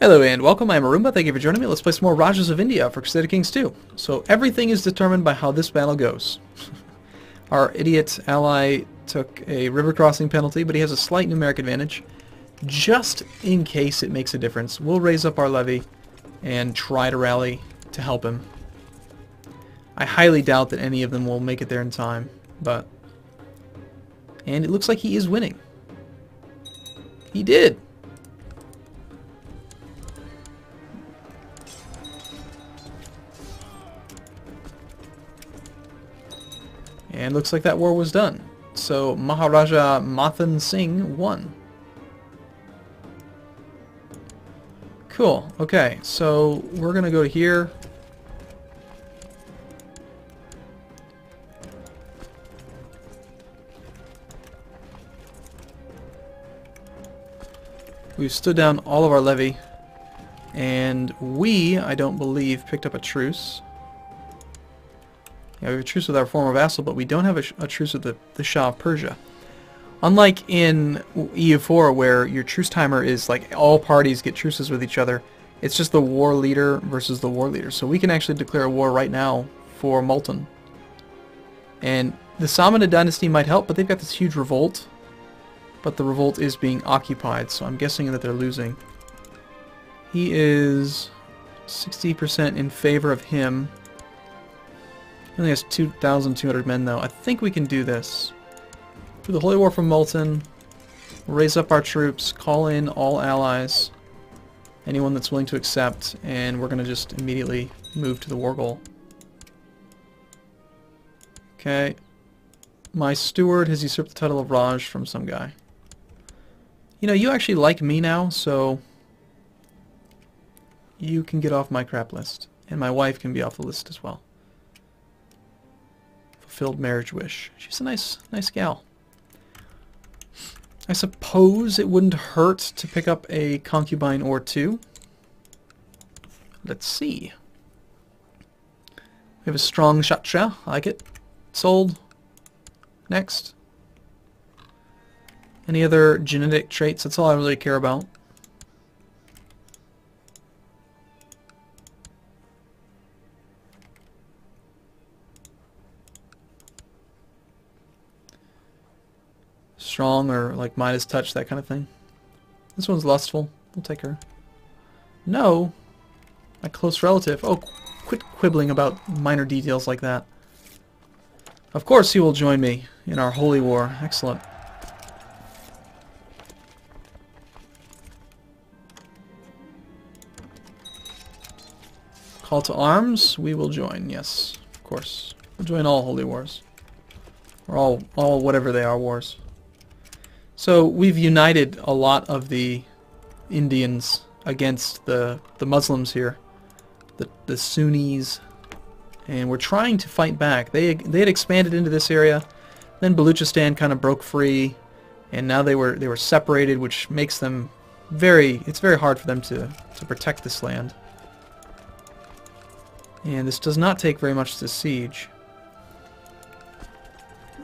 Hello and welcome, I'm Arumba, thank you for joining me. Let's play some more Rajas of India for Crusader Kings 2. So everything is determined by how this battle goes. Our idiot ally took a river crossing penalty, but he has a slight numeric advantage. Just in case it makes a difference, we'll raise up our levy and try to rally to help him. I highly doubt that any of them will make it there in time, but... And it looks like he is winning. He did! And looks like that war was done. So Maharaja Mathan Singh won. Cool. Okay, so we're going to go here. We've stood down all of our levy. And we, I don't believe, picked up a truce. We have a truce with our former vassal, but we don't have a, a truce with the, the Shah of Persia. Unlike in EU4, where your truce timer is like all parties get truces with each other, it's just the war leader versus the war leader. So we can actually declare a war right now for Multan. And the Samanid dynasty might help, but they've got this huge revolt. But the revolt is being occupied, so I'm guessing that they're losing. He is 60% in favor of him. He only has 2,200 men though. I think we can do this. Do the Holy War from Multan. Raise up our troops. Call in all allies. Anyone that's willing to accept. And we're going to just immediately move to the war goal. Okay. My steward has usurped the title of Raj from some guy. You know, you actually like me now, so you can get off my crap list. And my wife can be off the list as well. Fulfilled marriage wish. She's a nice, nice gal. I suppose it wouldn't hurt to pick up a concubine or two. Let's see. We have a strong Kshatriya. I like it. Sold. Next. Any other genetic traits? That's all I really care about. Strong or like Midas touch, that kind of thing. This one's lustful. We'll take her. No. My close relative. Oh, quit quibbling about minor details like that. Of course he will join me in our holy war. Excellent. Call to arms, we will join, yes, of course. We'll join all holy wars. Or all, all whatever they are wars. So we've united a lot of the Indians against the, the Muslims here. The, the Sunnis. And we're trying to fight back. They, they had expanded into this area. Then Baluchistan kind of broke free. And now they were, they were separated, which makes them very... It's very hard for them to, to protect this land. And this does not take very much to siege.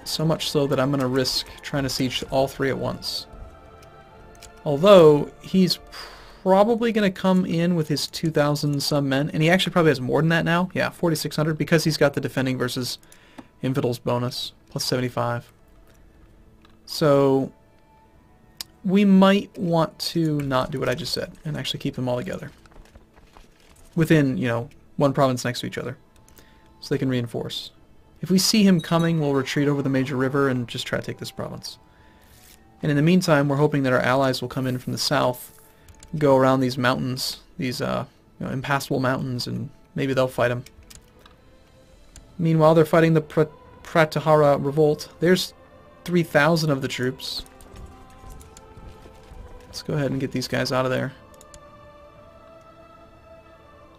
So much so that I'm going to risk trying to siege all three at once. Although, he's probably going to come in with his 2,000 some men. And he actually probably has more than that now. Yeah, 4,600 because he's got the defending versus infidels bonus. Plus 75. So, we might want to not do what I just said and actually keep them all together. Within, you know, one province next to each other. So they can reinforce. If we see him coming, we'll retreat over the major river and just try to take this province. And in the meantime, we're hoping that our allies will come in from the south, go around these mountains, these uh, you know, impassable mountains, and maybe they'll fight them. Meanwhile, they're fighting the Pr Pratihara revolt. There's 3,000 of the troops. Let's go ahead and get these guys out of there.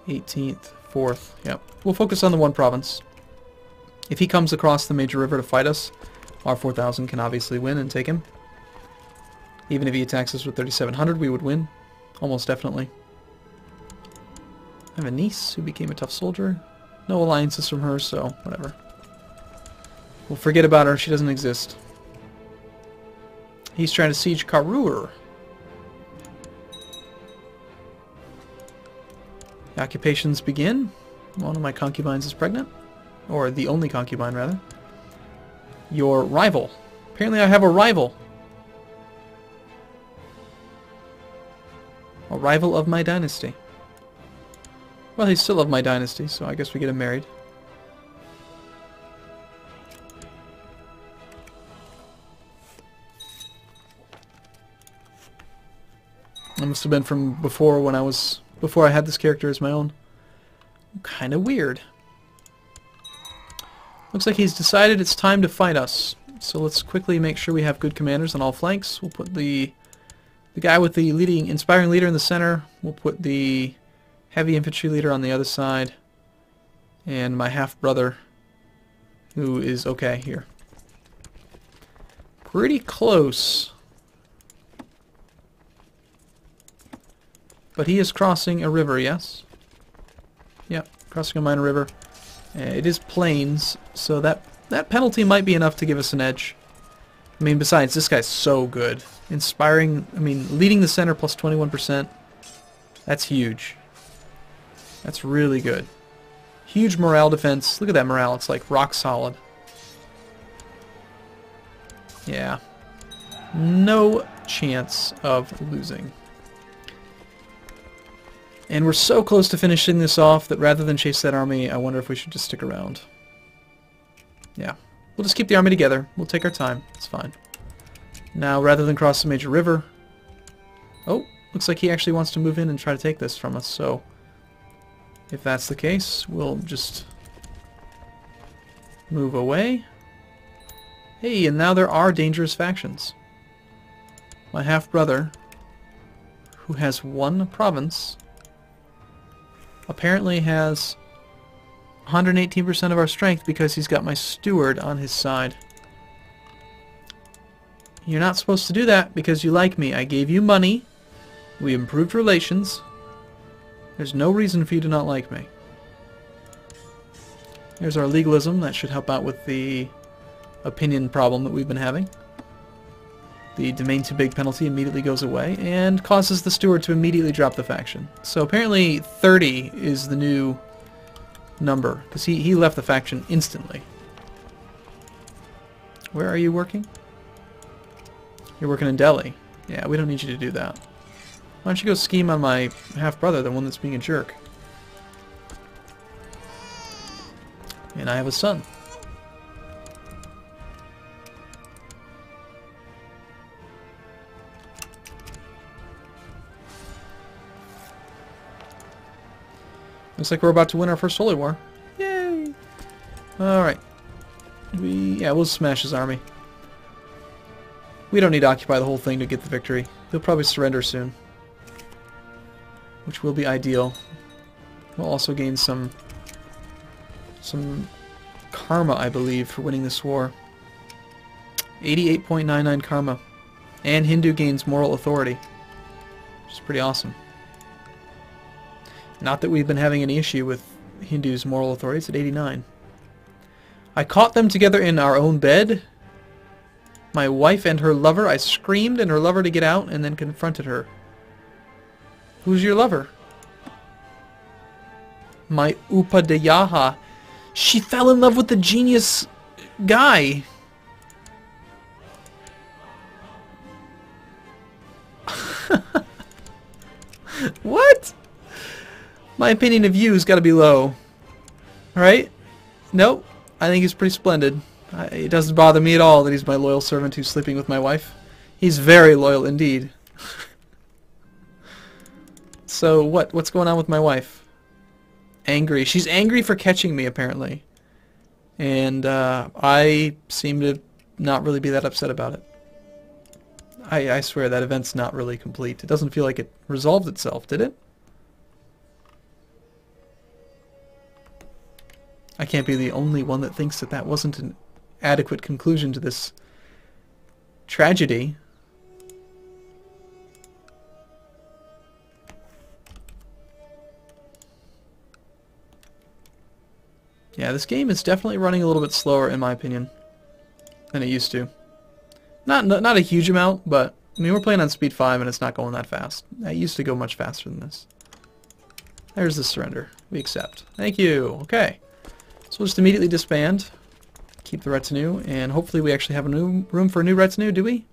18th, 4th, yep. We'll focus on the one province. If he comes across the major river to fight us, our 4,000 can obviously win and take him. Even if he attacks us with 3,700, we would win. Almost definitely. I have a niece who became a tough soldier. No alliances from her, so whatever. We'll forget about her. She doesn't exist. He's trying to siege Karur. Occupations begin. One of my concubines is pregnant. Or the only concubine, rather. Your rival. Apparently I have a rival. A rival of my dynasty. Well, he's still of my dynasty, so I guess we get him married. That must have been from before when I was... Before I had this character as my own. Kind of weird. Looks like he's decided it's time to fight us. So let's quickly make sure we have good commanders on all flanks. We'll put the the guy with the leading inspiring leader in the center. We'll put the heavy infantry leader on the other side. And my half-brother, who is okay here. Pretty close. But he is crossing a river, yes? Yep, crossing a minor river. Uh, it is plains, so that, that penalty might be enough to give us an edge. I mean, besides, this guy's so good. Inspiring, I mean, leading the center plus 21%. That's huge. That's really good. Huge morale defense. Look at that morale. It's like rock solid. Yeah. No chance of losing. And we're so close to finishing this off that rather than chase that army, I wonder if we should just stick around. Yeah. We'll just keep the army together. We'll take our time. It's fine. Now, rather than cross the major river... Oh, looks like he actually wants to move in and try to take this from us, so... If that's the case, we'll just... Move away. Hey, and now there are dangerous factions. My half-brother, who has one province, apparently has 118% of our strength because he's got my steward on his side. You're not supposed to do that because you like me. I gave you money. We improved relations. There's no reason for you to not like me. Here's our legalism. That should help out with the opinion problem that we've been having. The domain too big penalty immediately goes away and causes the steward to immediately drop the faction. So apparently 30 is the new number because he, he left the faction instantly. Where are you working? You're working in Delhi. Yeah, we don't need you to do that. Why don't you go scheme on my half-brother, the one that's being a jerk? And I have a son. Looks like we're about to win our first Holy War. Yay! Alright. We, yeah, we'll smash his army. We don't need to occupy the whole thing to get the victory. He'll probably surrender soon. Which will be ideal. We'll also gain some some karma, I believe, for winning this war. 88.99 karma. And Hindu gains moral authority. Which is pretty awesome. Not that we've been having any issue with Hindu's moral authority. It's at 89. I caught them together in our own bed. My wife and her lover. I screamed and her lover to get out and then confronted her. Who's your lover? My Upadhyaya. She fell in love with the genius guy. what? My opinion of you has got to be low. Right? Nope. I think he's pretty splendid. I, it doesn't bother me at all that he's my loyal servant who's sleeping with my wife. He's very loyal indeed. so what? What's going on with my wife? Angry. She's angry for catching me, apparently. And uh, I seem to not really be that upset about it. I, I swear that event's not really complete. It doesn't feel like it resolved itself, did it? I can't be the only one that thinks that that wasn't an adequate conclusion to this tragedy. Yeah, this game is definitely running a little bit slower, in my opinion, than it used to. Not not a huge amount, but I mean we're playing on speed five and it's not going that fast. It used to go much faster than this. There's the surrender. We accept. Thank you. Okay. So we'll just immediately disband. Keep the retinue, and hopefully we actually have a new room for a new retinue, do we?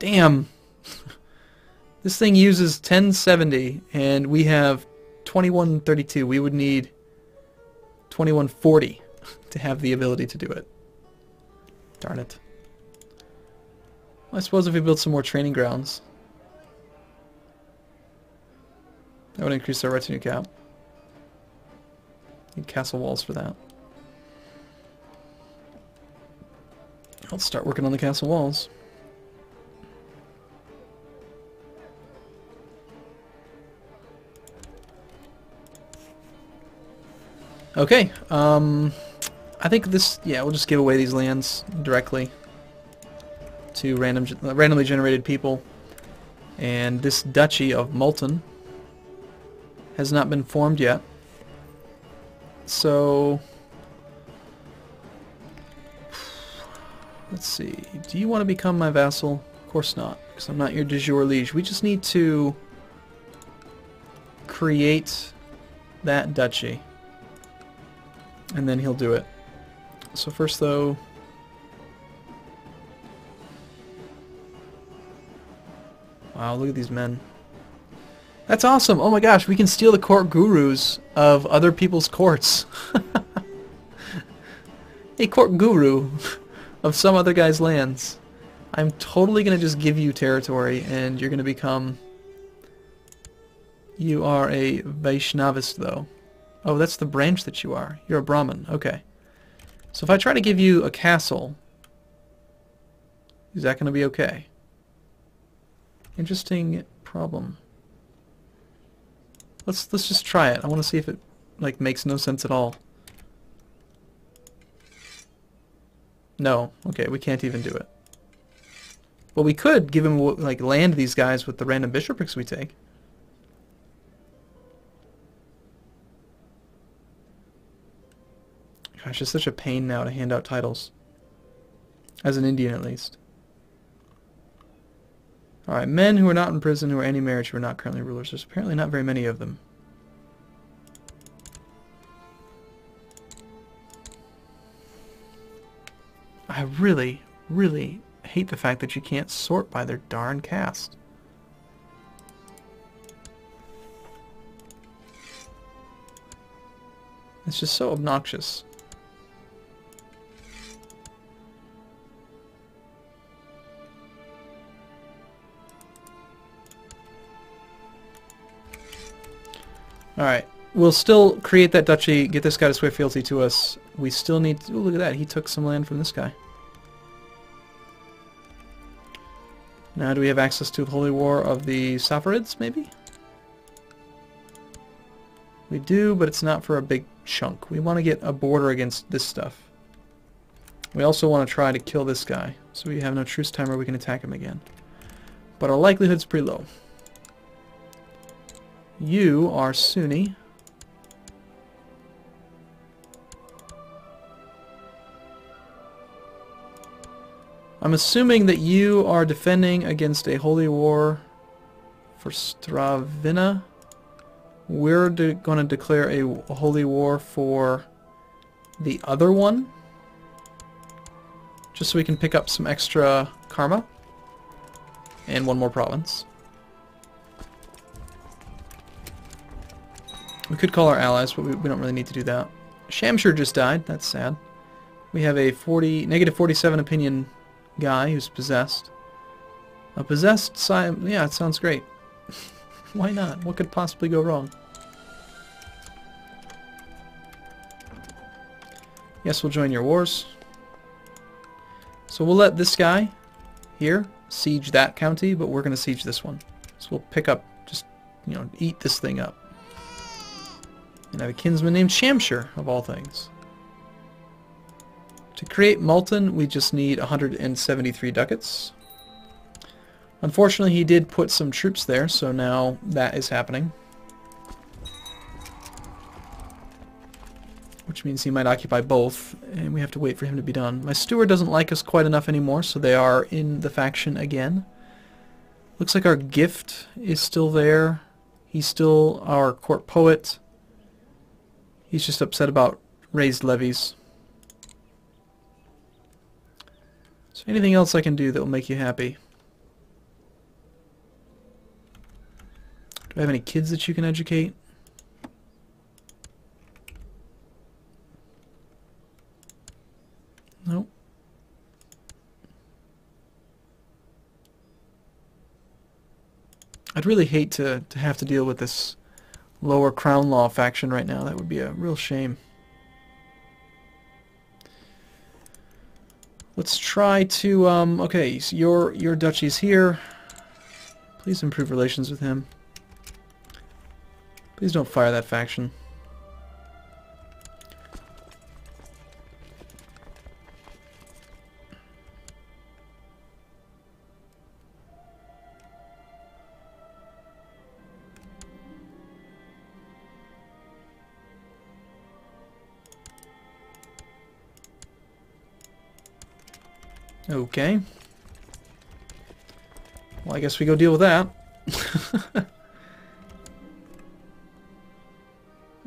Damn. this thing uses 1070, and we have 2132. We would need 2140 to have the ability to do it. Darn it. I suppose if we build some more training grounds, that would increase our retinue cap. Need castle walls for that. Let's start working on the castle walls. Okay, um, I think this, yeah, we'll just give away these lands directly to random, randomly generated people. And this Duchy of Multan has not been formed yet. So, let's see. Do you want to become my vassal? Of course not, because I'm not your de jure liege. We just need to create that duchy. And then he'll do it. So first though, Wow, look at these men. That's awesome. Oh my gosh, we can steal the court gurus of other people's courts. a court guru of some other guy's lands. I'm totally going to just give you territory and you're going to become... You are a Vaishnavist though. Oh, that's the branch that you are. You're a Brahmin. Okay. So if I try to give you a castle, is that going to be okay? Interesting problem. Let's let's just try it. I want to see if it like makes no sense at all. No. Okay, we can't even do it. But we could give him like land these guys with the random bishoprics we take. Gosh, it's such a pain now to hand out titles. As an Indian, at least. Alright, men who are not in prison, who are any marriage, who are not currently rulers. There's apparently not very many of them. I really, really hate the fact that you can't sort by their darn caste. It's just so obnoxious. Alright. We'll still create that duchy, get this guy to swear fealty to us. We still need... To, ooh, look at that. He took some land from this guy. Now do we have access to Holy War of the Saffarids, maybe? We do, but it's not for a big chunk. We want to get a border against this stuff. We also want to try to kill this guy, so we have no truce timer, we can attack him again. But our likelihood's pretty low. You are Sunni. I'm assuming that you are defending against a holy war for Stravina. We're going to declare a, holy war for the other one. Just so we can pick up some extra karma. And one more province. We could call our allies, but we, we don't really need to do that. Shamshir just died. That's sad. We have a 40, negative 47 opinion guy who's possessed. A possessed Sion... Yeah, it sounds great. Why not? What could possibly go wrong? Yes, we'll join your wars. So we'll let this guy here siege that county, but we're going to siege this one. So we'll pick up, just, you know, eat this thing up. And I have a kinsman named Shamshir, of all things. To create Multan, we just need 173 ducats. Unfortunately, he did put some troops there, so now that is happening. Which means he might occupy both, and we have to wait for him to be done. My steward doesn't like us quite enough anymore, so they are in the faction again. Looks like our gift is still there. He's still our court poet. He's just upset about raised levies. Is there anything else I can do that will make you happy? Do I have any kids that you can educate? Nope. I'd really hate to, to have to deal with this lower crown law faction right now. That would be a real shame. Let's try to, um, okay, so your, your duchy's here. Please improve relations with him. Please don't fire that faction. Okay. Well, I guess we go deal with that.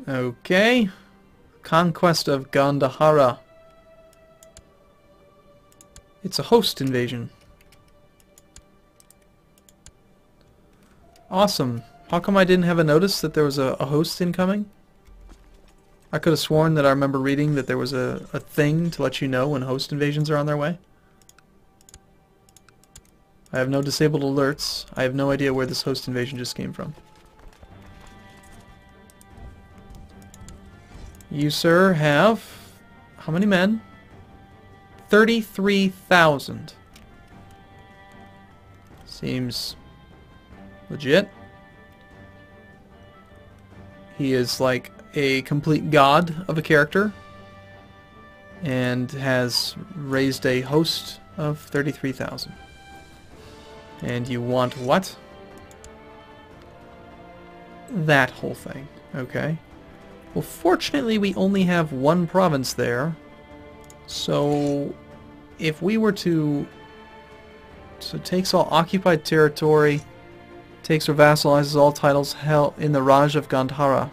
okay. Conquest of Gandhara. It's a host invasion. Awesome. How come I didn't have a notice that there was a, a host incoming? I could have sworn that I remember reading that there was a, a thing to let you know when host invasions are on their way. I have no disabled alerts. I have no idea where this host invasion just came from. You, sir, have... How many men? 33,000. Seems legit. He is like a complete god of a character and has raised a host of 33,000. And you want what? That whole thing. Okay. Well, fortunately, we only have one province there. So, if we were to... So takes all occupied territory, takes or vassalizes all titles held in the Raj of Gandhara.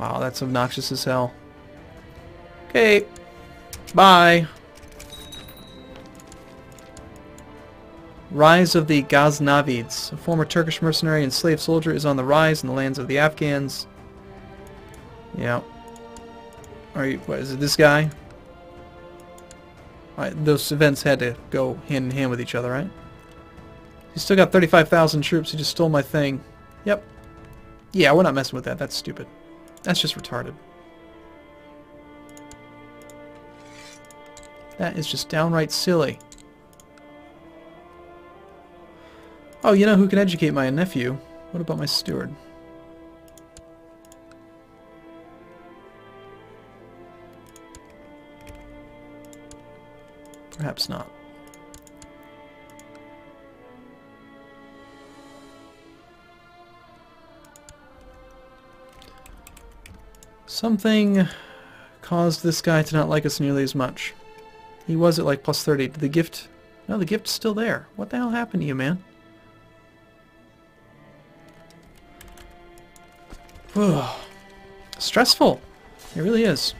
Wow, that's obnoxious as hell. Okay. Bye. Rise of the Ghaznavids. A former Turkish mercenary and slave soldier is on the rise in the lands of the Afghans. Yeah. Are you, what, is it this guy? Right, those events had to go hand in hand with each other, right? He's still got 35,000 troops. He just stole my thing. Yep. Yeah, we're not messing with that. That's stupid. That's just retarded. That is just downright silly. Oh, you know who can educate my nephew? What about my steward? Perhaps not. Something caused this guy to not like us nearly as much. He was at like plus 30. Did the gift... No, the gift's still there. What the hell happened to you, man? Stressful. It really is.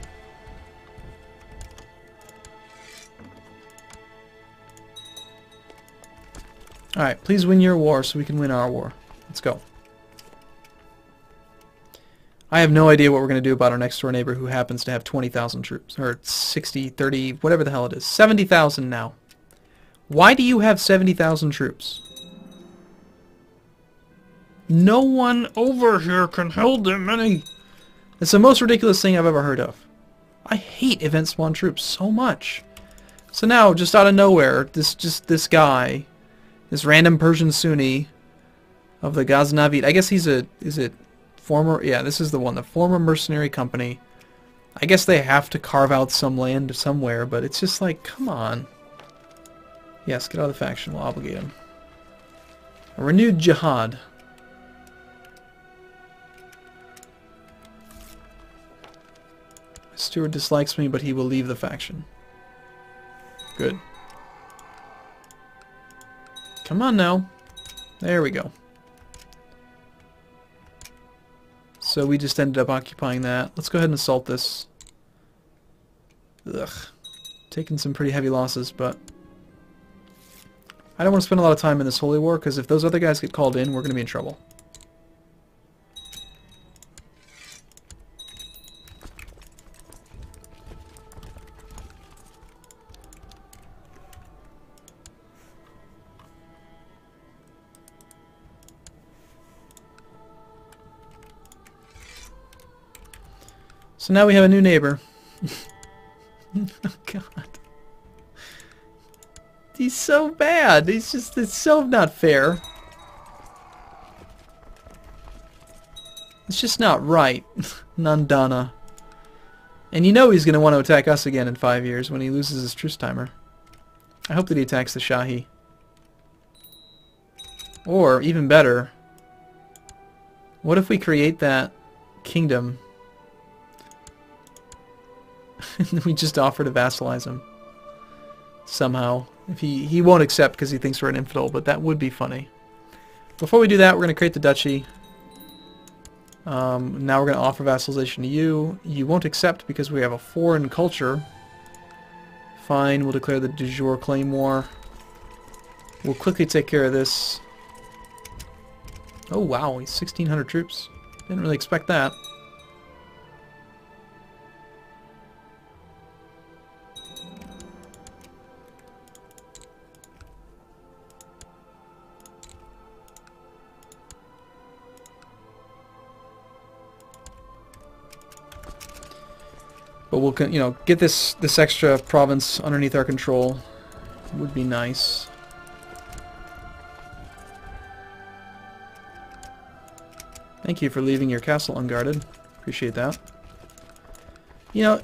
Alright, please win your war so we can win our war. Let's go. I have no idea what we're going to do about our next door neighbor who happens to have 20,000 troops. Or 60, 30, whatever the hell it is. 70,000 now. Why do you have 70,000 troops? No one over here can hold them any. It's the most ridiculous thing I've ever heard of. I hate event spawn troops so much. So now, just out of nowhere, this just this guy, this random Persian Sunni of the Ghaznavid. I guess he's a is it former? Yeah, this is the one, the former mercenary company. I guess they have to carve out some land somewhere, but it's just like, come on. Yes, get out of the faction. We'll obligate him. A renewed jihad. Steward dislikes me, but he will leave the faction. Good. Come on now. There we go. So we just ended up occupying that. Let's go ahead and assault this. Ugh. Taking some pretty heavy losses, but... I don't want to spend a lot of time in this Holy War, because if those other guys get called in, we're going to be in trouble. So now we have a new neighbor. oh god. He's so bad. He's just, it's so not fair. It's just not right. Nandana. And you know he's going to want to attack us again in five years when he loses his truce timer. I hope that he attacks the Shahi. Or, even better, what if we create that kingdom we just offer to vassalize him. Somehow. If he, he won't accept because he thinks we're an infidel, but that would be funny. Before we do that, we're going to create the duchy. Um, now we're going to offer vassalization to you. You won't accept because we have a foreign culture. Fine, we'll declare the de jure claim war. We'll quickly take care of this. Oh wow, he's 1,600 troops. Didn't really expect that. But we'll, you know, get this this extra province underneath our control. Would be nice. Thank you for leaving your castle unguarded. Appreciate that. You know,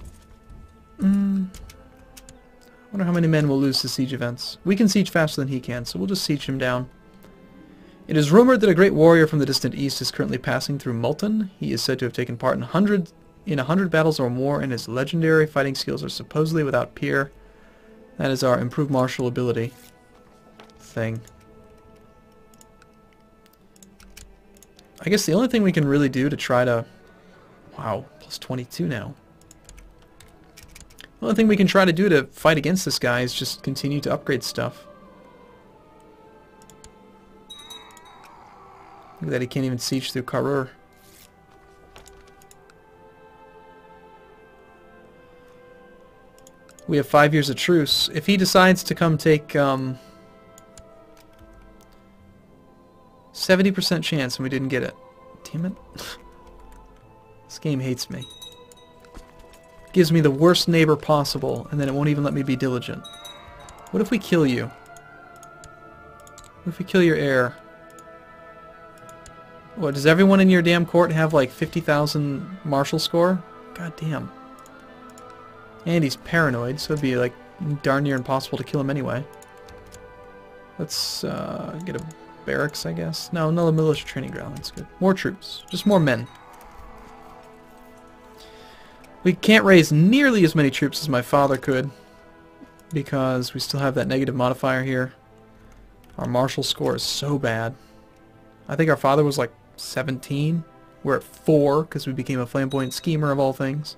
mm, I wonder how many men will lose to siege events. We can siege faster than he can, so we'll just siege him down. It is rumored that a great warrior from the distant east is currently passing through Multan. He is said to have taken part in hundreds in a hundred battles or more, and his legendary fighting skills are supposedly without peer. That is our improved martial ability thing. I guess the only thing we can really do to try to... Wow, plus 22 now. The only thing we can try to do to fight against this guy is just continue to upgrade stuff. Look at that, he can't even siege through Karur. We have five years of truce. If he decides to come take um, 70% chance and we didn't get it. Damn it. this game hates me. Gives me the worst neighbor possible, and then it won't even let me be diligent. What if we kill you? What if we kill your heir? What, does everyone in your damn court have like 50,000 martial score? God damn. And he's paranoid, so it'd be like darn near impossible to kill him anyway. Let's uh, get a barracks, I guess. No, another militia training ground. That's good. More troops. Just more men. We can't raise nearly as many troops as my father could because we still have that negative modifier here. Our martial score is so bad. I think our father was like 17. We're at 4 because we became a flamboyant schemer of all things.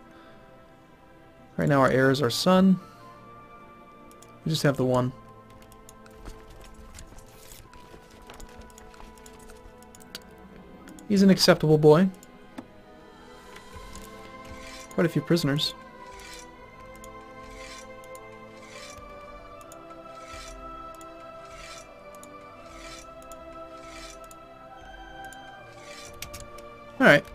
Right now our heir is our son. We just have the one. He's an acceptable boy. Quite a few prisoners. Alright.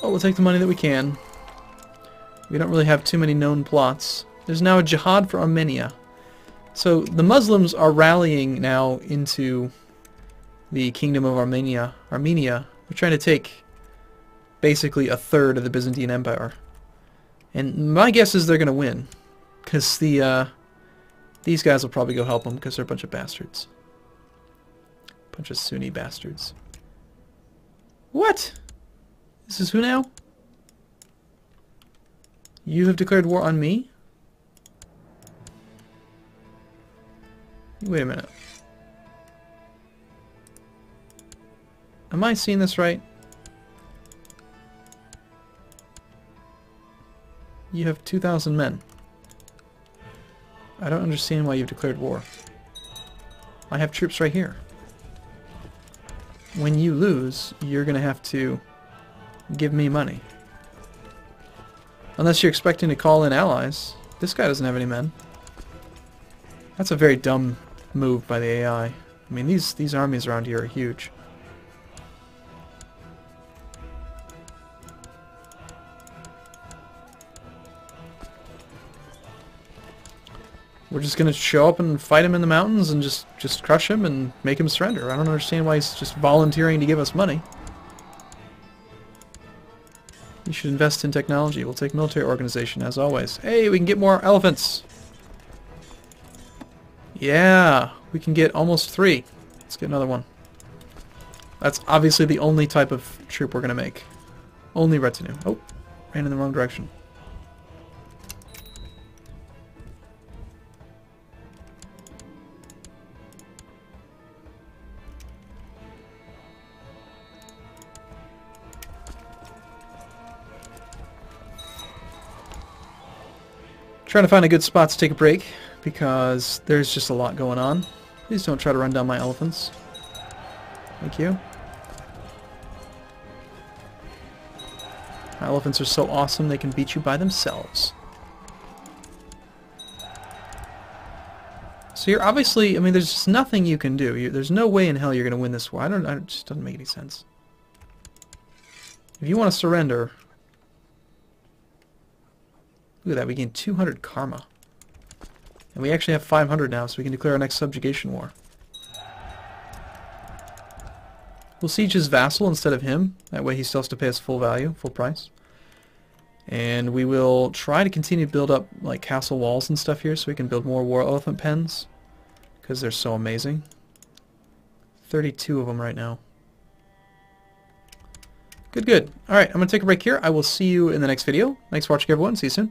Well, we'll take the money that we can. We don't really have too many known plots. There's now a jihad for Armenia. So the Muslims are rallying now into the Kingdom of Armenia. Armenia. They're trying to take basically a third of the Byzantine Empire. And my guess is they're going to win. Because the, uh, these guys will probably go help them because they're a bunch of bastards. Bunch of Sunni bastards. What? This is who now? You have declared war on me? Wait a minute. Am I seeing this right? You have 2,000 men. I don't understand why you've declared war. I have troops right here. When you lose, you're going to have to give me money. Unless you're expecting to call in allies. This guy doesn't have any men. That's a very dumb move by the AI. I mean, these, these armies around here are huge. We're just gonna show up and fight him in the mountains and just, just crush him and make him surrender. I don't understand why he's just volunteering to give us money. You should invest in technology. We'll take military organization, as always. Hey, we can get more elephants! Yeah, we can get almost three. Let's get another one. That's obviously the only type of troop we're going to make. Only retinue. Oh, ran in the wrong direction. Trying to find a good spot to take a break because there's just a lot going on. Please don't try to run down my elephants. Thank you. My elephants are so awesome they can beat you by themselves. So you're obviously, I mean, there's just nothing you can do. You, there's no way in hell you're going to win this war. I don't, it just doesn't make any sense. If you want to surrender, Look at that, we gained 200 karma. And we actually have 500 now, so we can declare our next subjugation war. We'll siege his vassal instead of him. That way he still has to pay us full value, full price. And we will try to continue to build up like castle walls and stuff here so we can build more war elephant pens. Because they're so amazing. 32 of them right now. Good, good. Alright, I'm going to take a break here. I will see you in the next video. Thanks for watching everyone. See you soon.